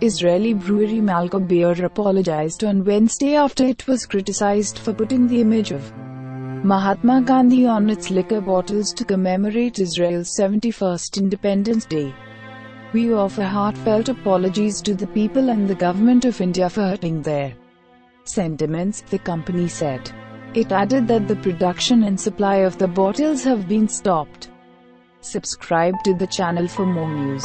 Israeli brewery Malka Beer apologized on Wednesday after it was criticized for putting the image of Mahatma Gandhi on its liquor bottles to commemorate Israel's 71st Independence Day. We offer heartfelt apologies to the people and the government of India for hurting their sentiments, the company said. It added that the production and supply of the bottles have been stopped. Subscribe to the channel for more news.